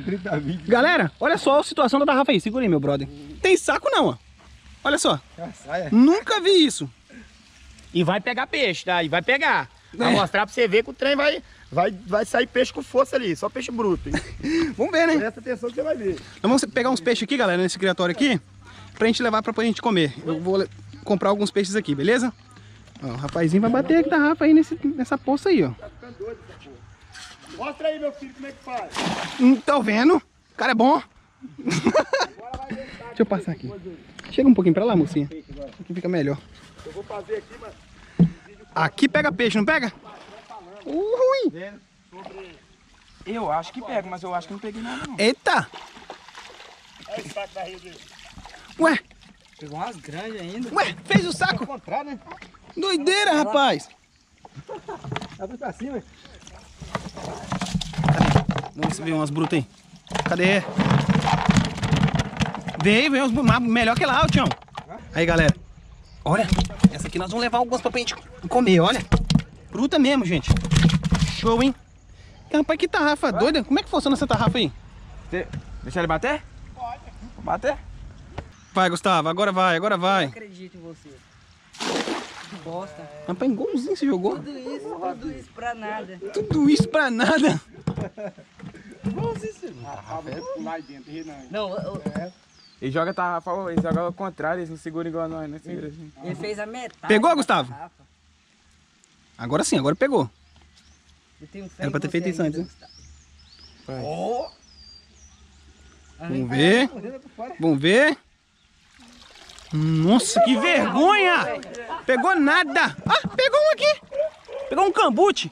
30 vídeos. Galera, olha só a situação da tarrafa aí. Segura aí, meu brother. Tem saco não, ó. Olha só. Saia. Nunca vi isso. E vai pegar peixe, tá? E vai pegar. Vai É. mostrar pra você ver que o trem vai, vai, vai sair peixe com força ali, só peixe bruto. hein? Vamos ver, né? Presta atenção que você vai ver. Nós vamos pegar uns peixes aqui, galera, nesse criatório aqui, pra gente levar pra, pra gente comer. Eu vou comprar alguns peixes aqui, beleza? Ó, o rapazinho vai bater aqui da Rafa aí nesse, nessa poça aí, ó. Mostra aí, meu filho, como é que faz. Hum, tô vendo. O cara é bom. Deixa eu passar aqui. Chega um pouquinho pra lá, mocinha. Aqui fica melhor. Eu vou fazer aqui, mas Aqui pega peixe, não pega? Ui. Eu acho que pego, mas eu acho que não peguei nada não. Eita. olha esse saco da rede aí. Ué, Pegou umas grandes ainda. ué, fez o saco. Né? Doideira, rapaz. Abre pra cima. Vamos ver umas brutas aí. Cadê? Veio, veio uns melhor que lá, ô Tião. Aí, galera. Olha, essa aqui nós vamos levar algumas pra gente comer, olha. Bruta mesmo, gente. Show, hein? Rapaz, que tarrafa doida. Como é que funciona essa tarrafa aí? Te- Deixa ele bater? Pode. Bater? Vai, Gustavo, agora vai, agora vai. acredito em você. Que bosta. Rapaz, igualzinho você jogou. Tudo isso, tudo isso pra nada. Tudo isso pra nada. Lá dentro, ri não. Eu- eu- Ele joga tarrafa, ele joga ao contrário, eles não seguram igual nós, né? Segura assim. ele fez a metade. Pegou, Gustavo? Agora sim, agora pegou. Eu tenho fé Era em pra ter feito isso antes, né? Vamos ver. Vamos ver. Nossa, que vergonha! Pegou nada! Ah, pegou um aqui! Pegou um cambute!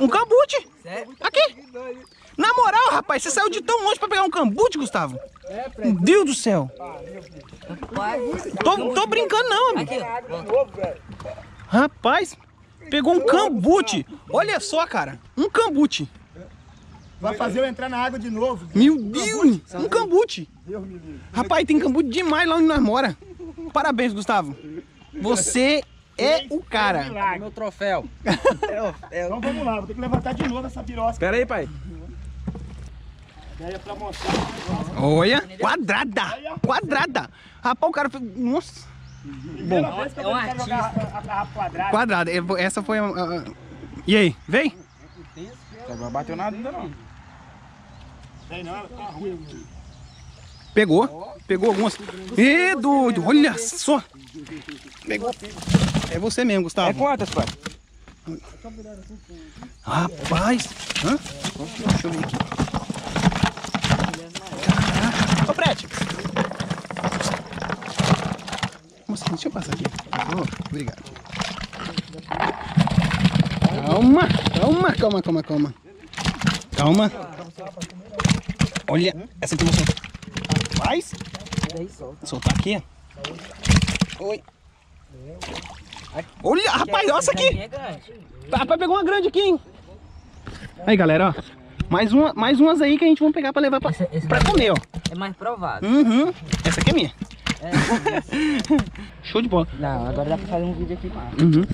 Um cambute! Sério? Aqui! Na moral, rapaz, você saiu de tão longe pra pegar um cambute, Gustavo? Meu Deus do céu! Tô, tô brincando não, amigo. Rapaz, pegou um cambute! Olha só, cara, um cambute! Vai fazer eu entrar na água de novo. Meu Deus! Um cambute! Deus me livre. Rapaz, tem cambute demais lá onde nós mora. Parabéns, Gustavo. Você é o cara. Milagre. Meu troféu. Então vamos lá, vou ter que levantar de novo essa birosca. Pera aí, pai. Daí é pra mostrar. Olha, quadrada. Quadrada. Rapaz, o cara fez... Nossa. Eu é um jogar a, a garrafa quadrada. Quadrada. Essa foi a... a- a- E aí, vem? Não bateu nada ainda não. Vem não, ela tá ruim. Pegou. Pegou algumas. Ê, doido. Olha só. Pegou. É você mesmo, É Gustavo. quantas, pai? Rapaz. Hã? Deixa eu ver aqui. Caraca. Ô, Prete. Moça, deixa eu passar aqui. Obrigado. Calma, calma, calma, calma, calma. Calma. Olha, essa Rapaz. Soltar aqui. Oi. Olha, rapaz, olha essa aqui. É. Rapaz, pegou uma grande aqui, hein? Aí, galera, ó. Mais, uma, mais umas aí que a gente vai pegar pra levar pra, Esse- esse pra comer, ó. É mais provável. Uhum. Essa aqui é minha. É. Show de bola. Não, agora dá pra fazer um vídeo aqui. Uhum.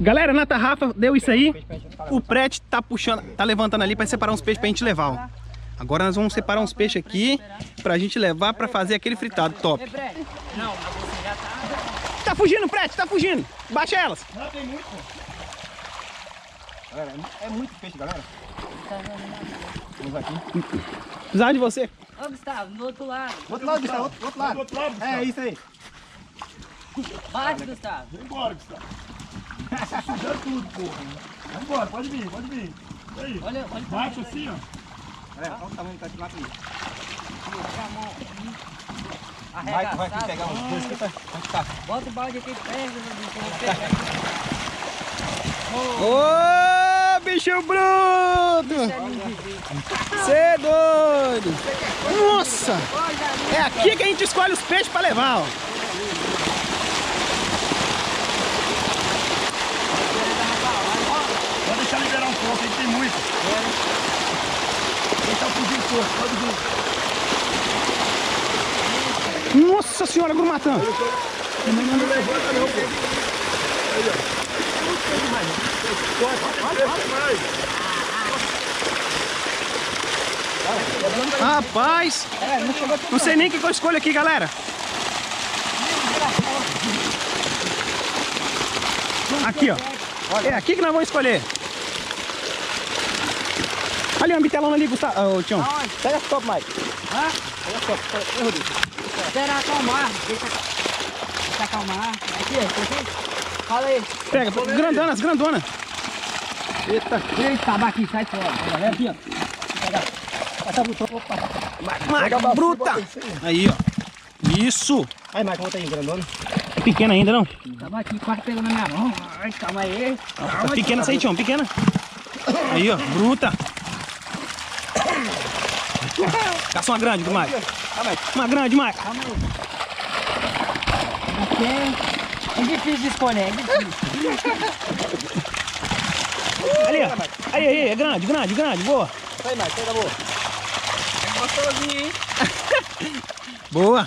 Galera, na tarrafa deu isso aí. O Prete tá puxando, tá levantando ali pra separar uns peixes pra gente levar, ó. Agora nós vamos separar uns peixes aqui pra gente levar pra fazer aquele fritado top. Não, você já tá. Tá fugindo, Prete, tá fugindo. Baixa elas. Não, tem muito. Galera, é muito peixe, galera. Precisava de você. Ô, Gustavo, do outro lado. Outro lado, Gustavo, outro, outro lado. Do outro lado, É isso aí. Bate, Gustavo. Vem embora, Gustavo. Tá sujando tudo, porra. Vai embora, pode vir, pode vir. Aí. Olha, olha Bate assim, ó. Olha o tamanho que tá aqui lá comigo. Vai, vai aqui pegar uns dois aqui, tá? Onde tá? Bota o balde aqui perto, meu bicho. Eu vou pegar aqui. Ô, bicho bruto! Você é doido! Nossa! É aqui que a gente escolhe os peixes pra levar, ó. Pode deixar liberar um pouco, aí tem muito. Quem tá fugindo pouco, pode vir. Nossa senhora, Grumatã! Rapaz, não sei nem o que eu escolho aqui, galera. Aqui, ó. É aqui que nós vamos escolher. Ali, uma bitelona ali, Gustavo. Ô, Tião. Pega esse copo, Mike. Espera acalmar. Deixa, deixa acalmar. Aqui, ó. aqui. Fala aí. Pega, grandona, as grandona. Eita. Eita, aqui, sai fora. Olha aqui, ó. Passa pro topo. Opa. Marca bruta. Aí, ó. Isso. Aí, Mike, volta aí, grandona. É pequena ainda, não? Tava aqui, quase pegando na minha mão. Ai, calma aí. Tá pequena essa aí, Tião, pequena. Aí, ó, bruta. Caça uma grande, Mike. Uma grande, Mike. É... É difícil de escolher, é difícil. Ali, ó. Aí, aí, é grande, grande, grande, boa. Aí, Mike, pega a boa. Gostosinho, hein? Boa.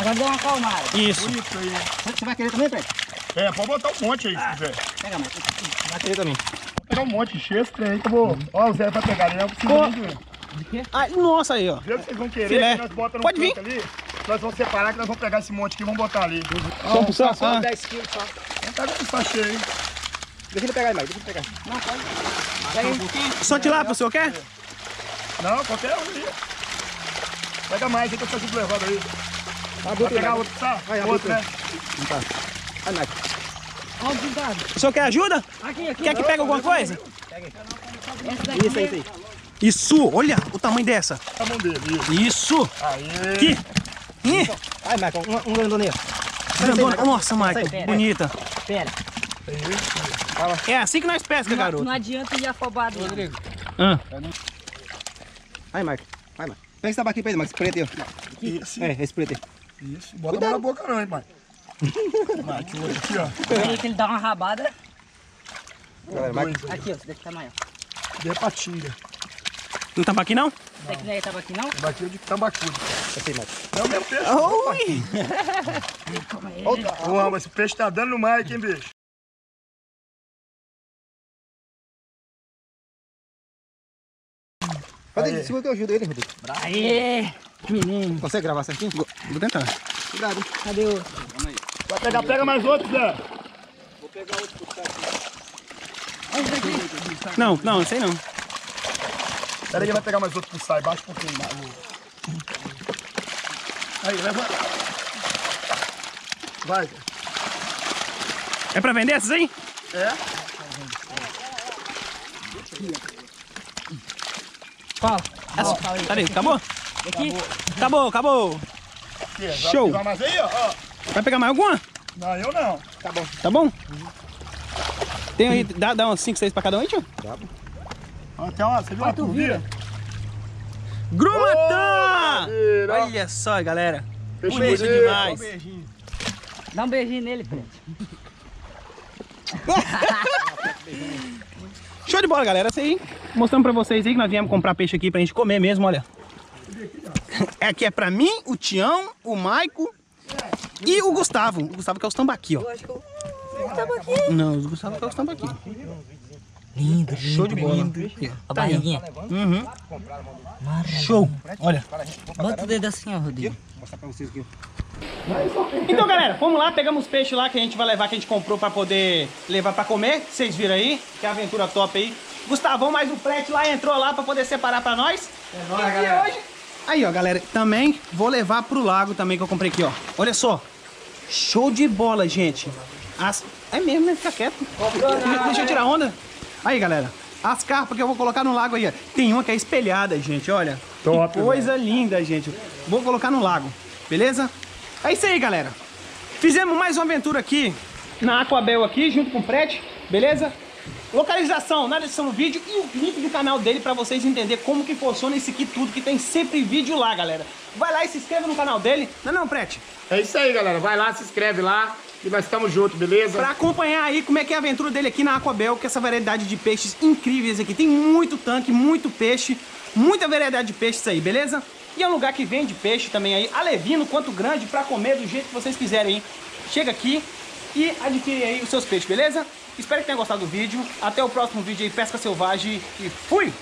Agora deu uma acalmada. Isso. Bonito aí. Você vai querer também, Pet? É, pode botar um monte aí se quiser. Pega mais. Vai querer também. Pegar um monte, encher esse trem aí que eu vou. Ó, o Zé vai pegar ali, preciso Pô. nem de ver. Ai, nossa, aí, ó. Vê o que vocês vão querer, Filé. que nós botamos no Pode vir. ali. Nós vamos separar que nós vamos pegar esse monte aqui e vamos botar ali. Só pro só? Só Ah. 10 quilos só. Não pega que está cheio, hein? Deixa ele pegar aí, Mike. Deixa ele pegar. Só tilápia, o senhor quer? Não, qualquer um aí. Pega mais aí que eu tô levando aí. Tá Vai pegar outro, tá? Vai, outro, né? Aí, Mike. Olha o cuidado. O senhor quer ajuda? Aqui, aqui. Quer que pegue alguma coisa? Essa daqui. Isso aí, isso aí. Isso, olha o tamanho dessa. A mão dele, isso. Isso. Aí. Aqui. Ih, Aí, Mike, um, um grandona aí. grandona. Nossa, Michael, Pera. bonita. Pera. É assim que nós pesca, Não, garoto. não adianta ir afobado. Rodrigo. Ah, Aí, Mike. Vai, Mike. Pega esse tabaquinho pra ele, Mike. Esse preto aí, ó. Isso, É, esse preto aí. isso. Bota a mão na boca não, hein, pai. Mate, o outro aqui, ó. Aí que ele dá uma rabada. Galera, Mike. Dois. Aqui, ó. Esse daqui tá maior. De é patinga. não tava aqui não? Esse daqui não é tava aqui, não? Bati de tambacudo. Esse aí, Mike. É o mesmo peixe. Oi. Ô, mas esse peixe tá dando no mar aqui, hein, bicho? Rodrigo, segura que eu ajudo ele, Rodrigo. Aê! Menino. Consegue gravar certinho? Vou tentar. Cuidado, hein? Cadê o... Vai pegar, pega mais outro, Zé. Não, não, sei não. Pera aí, ele vai pegar mais outro pro sai. Baixa um pouquinho. Aí, leva. Vai. Zé. É pra vender essas aí? É? Qual? Essa. Peraí, acabou? Aqui? Acabou, acabou. Aqui, Show. Vai mais aí, ó. Vai pegar mais alguma? Não, eu não. Tá bom. Tá bom? Tem aí, dá, dá uns 5, 6 pra cada um, tio? Ó, Tem uma, você viu uma tu turvira? Grumatã! Ó. Olha só, galera. Peixe Bonito bonito. demais. Dá um beijinho nele, Fred. Show de bola, galera. Essa aí, mostrando pra vocês aí que nós viemos comprar peixe aqui pra gente comer mesmo, olha. É aqui é pra mim, o Tião, o Maico e o Gustavo. O Gustavo que é os tambaqui, ó. Não, o Gustavo que é os tambaqui. Lindo, Show de bola. Aqui, ó. A barriguinha. Uhum. Show. Olha. Bota o dedo assim, ó, Rodrigo. Vou mostrar pra vocês aqui. Então, galera, vamos lá, pegamos peixe lá que a gente vai levar, que a gente comprou pra poder levar pra comer. Vocês viram aí, que aventura top aí. Gustavão mais o frete lá entrou lá pra poder separar pra nós. É nóis, e hoje... Aí, ó, galera, também vou levar pro lago também que eu comprei aqui, ó. Olha só. Show de bola, gente. As... É mesmo, né? Fica quieto. Deixa eu tirar onda. Aí, galera. As carpas que eu vou colocar no lago aí, ó. Tem uma que é espelhada, gente, olha. Top, Que coisa linda, gente. Vou colocar no lago, beleza? É isso aí, galera. Fizemos mais uma aventura aqui na Aquabel aqui, junto com o Fred, beleza? Localização na descrição do vídeo e o link do canal dele pra vocês entenderem como que funciona isso aqui tudo, que tem sempre vídeo lá, galera. Vai lá e se inscreva no canal dele, não é não, Prete? É isso aí, galera. Vai lá, se inscreve lá e nós estamos juntos, beleza? Pra acompanhar aí como é que é a aventura dele aqui na Aquabel, com essa variedade de peixes incríveis aqui. Tem muito tanque, muito peixe, muita variedade de peixes aí, beleza? E é um lugar que vende peixe também aí, alevino quanto grande, pra comer do jeito que vocês quiserem aí. Chega aqui e adquire aí os seus peixes, beleza? Espero que tenham gostado do vídeo. Até o próximo vídeo aí, Pesca Selvagem e fui!